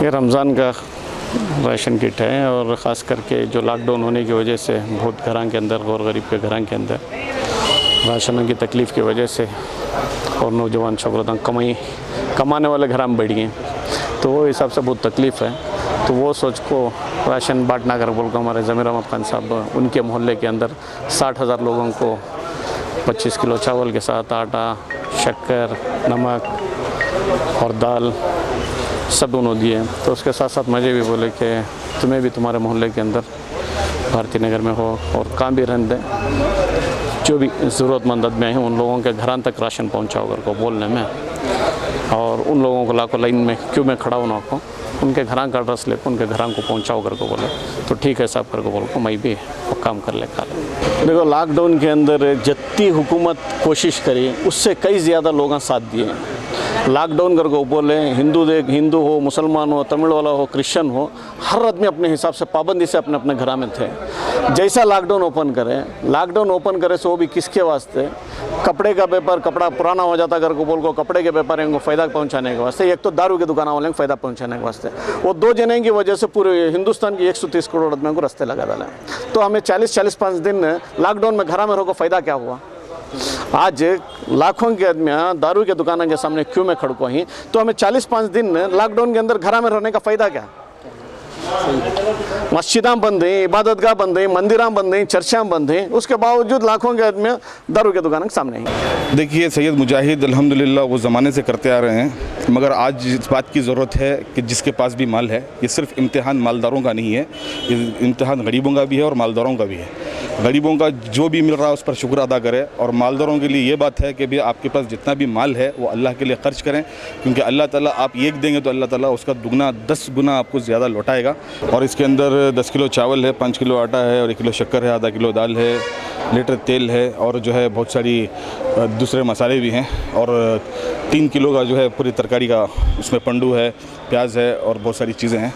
ये रमज़ान का ration kit है और ख़ास करके जो लॉकडाउन होने की वजह से बहुत घरों के अंदर गौर गरीब के घरों के अंदर राशनों की तकलीफ़ की वजह से और नौजवान छोकरों कमाई, कमाने वाले घर में बढ़ गए तो वो हिसाब से बहुत तकलीफ़ है। तो वो सोच को राशन बांटना कर बोल को हमारे ज़मीर अहमद खान साहब, उनके मोहल्ले के अंदर साठ हज़ार लोगों को 25 किलो चावल के साथ आटा, शक्कर, नमक और दाल सब उन्होंने दिए। तो उसके साथ साथ मुझे भी बोले कि तुम्हें भी तुम्हारे मोहल्ले के अंदर भारतीय नगर में हो और काम भी रहने दें। जो भी ज़रूरतमंद आदमी हैं, उन लोगों के घरां तक राशन पहुंचाओ कर को बोलने में। और उन लोगों को लाखों लाइन में क्यों में खड़ा होना को उनके घर का एड्रेस लेकर उनके घर को पहुंचाओ कर को बोले। तो ठीक है साहब कर को बोल को मैं भी वो काम कर ले खा देखो लॉकडाउन के अंदर जितनी हुकूमत कोशिश करी, उससे कई ज़्यादा लोग साथ दिए। लॉकडाउन करके बोले हिंदू देख, हिंदू हो, मुसलमान हो, तमिल वाला हो क्रिश्चियन हो, हर आदमी अपने हिसाब से पाबंदी से अपने अपने घर में थे। जैसा लॉकडाउन ओपन करें लॉकडाउन ओपन करे सो भी किसके वास्ते? कपड़े का व्यापार, कपड़ा पुराना हो जाता घर को बोल को, कपड़े के व्यापार को फ़ायदा पहुँचाने के वास्ते, एक तो दारू की दुकान वाले फ़ायदा पहुँचाने के वास्ते। वो दो जने की वजह से पूरे हिंदुस्तान की 130 करोड़ आदमियों को रास्ते लगा डाला। तो हमें 40 40 पाँच दिन लॉकडाउन में घर में रहो फ़ायदा क्या हुआ? आज लाखों के आदमी दारू के दुकानों के सामने क्यों में खड़को ही तो हमें 40 पाँच दिन लॉकडाउन के अंदर घर में रहने का फ़ायदा क्या? मस्जिदा बंद हैं इबादत गाह बंद हैं, मंदिर बंद हैं, चर्चा बंद हैं, उसके बावजूद लाखों के आदमी दारू के दुकान के सामने हैं। देखिए, सैयद मुजाहिद, अल्हम्दुलिल्लाह, वो ज़माने से करते आ रहे हैं, मगर आज इस बात की ज़रूरत है कि जिसके पास भी माल है, ये सिर्फ़ इम्तहान मालदारों का नहीं है इम्तहान गरीबों का भी है और मालदारों का भी है। गरीबों का जो भी मिल रहा है उस पर शुक्र अदा करें। और मालदारों के लिए ये बात है कि भी आपके पास जितना भी माल है, वो अल्लाह के लिए खर्च करें। क्योंकि अल्लाह ताला आप एक देंगे तो अल्लाह ताला उसका दुगना, दस गुना आपको ज़्यादा लौटाएगा। और इसके अंदर दस किलो चावल है, पाँच किलो आटा है और एक किलो शक्कर है, आधा किलो दाल है, लीटर तेल है और जो है बहुत सारी दूसरे मसाले भी हैं। और तीन किलो का जो है पूरी तरकारी का उसमें पंडू है, प्याज है और बहुत सारी चीज़ें हैं।